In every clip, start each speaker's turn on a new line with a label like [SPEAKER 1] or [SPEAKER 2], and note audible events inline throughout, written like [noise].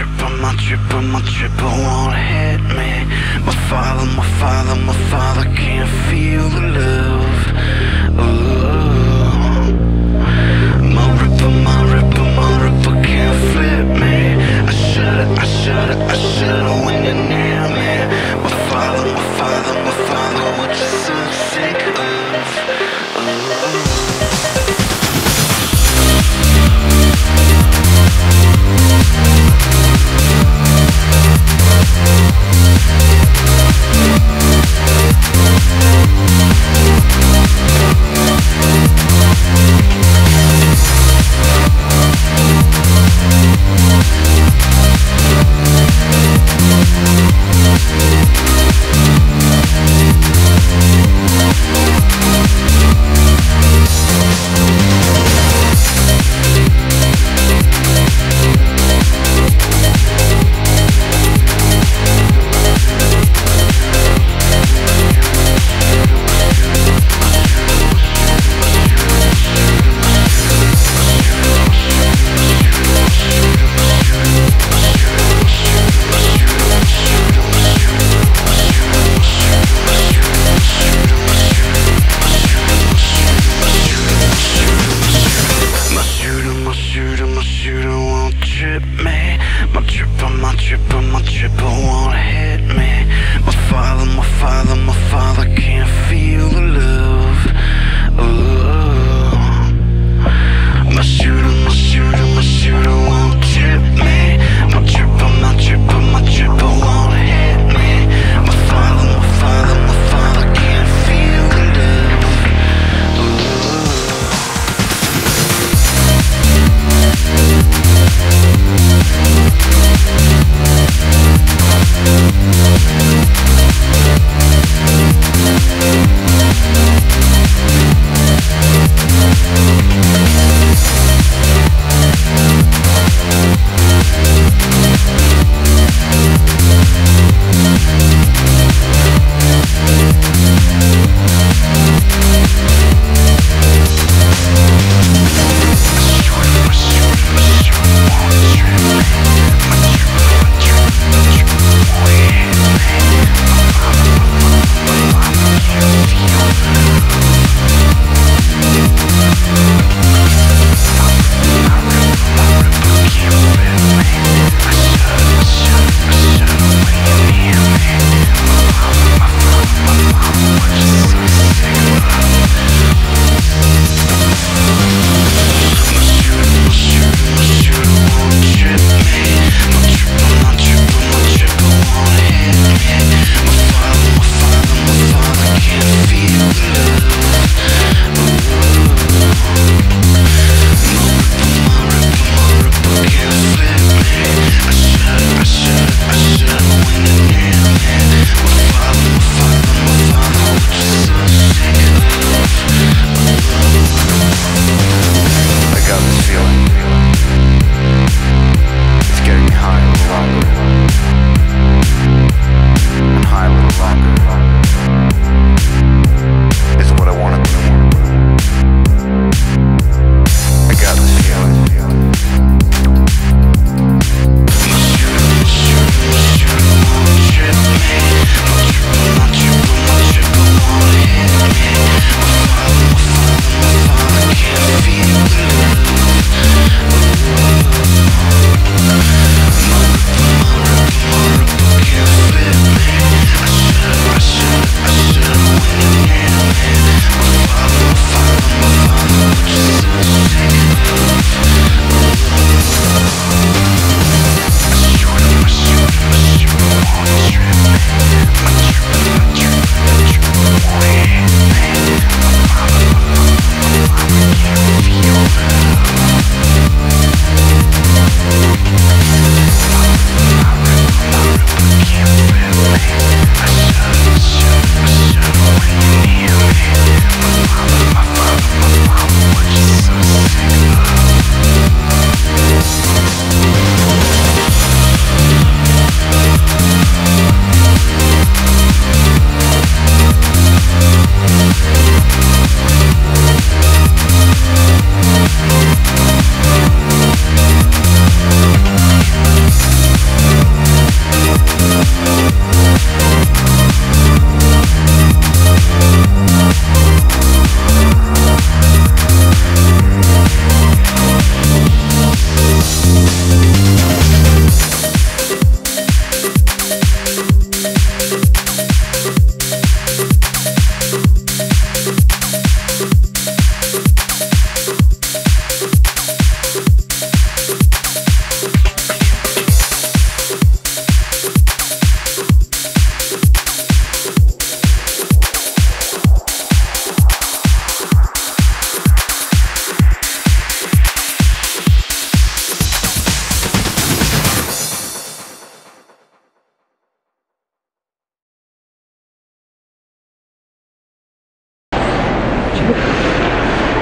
[SPEAKER 1] tripper, my tripper, my tripper won't hit me. My father, my father, my father can't feel the love. trip, man. My trip, my trip, my trip, I wanna hit.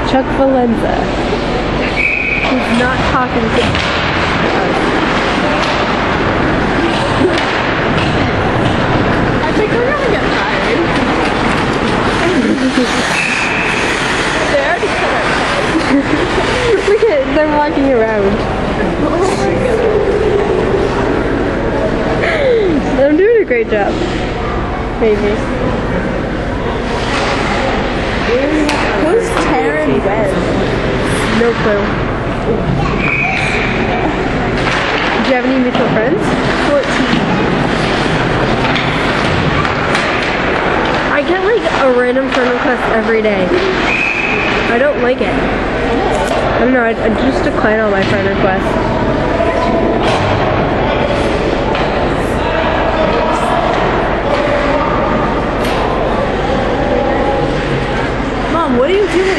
[SPEAKER 2] Valenza. He's not talking to us.
[SPEAKER 3] I think we're gonna get tired. [laughs] they already cut our ties.
[SPEAKER 2] Look at them walking around.
[SPEAKER 3] Oh my.
[SPEAKER 2] I'm doing a great job. Maybe. clue. Oh. Do you have any mutual friends?
[SPEAKER 3] 14.
[SPEAKER 2] I get like a random friend request every day. I don't like it. I don't know, I, I just decline all my friend requests. Mom, what are you doing?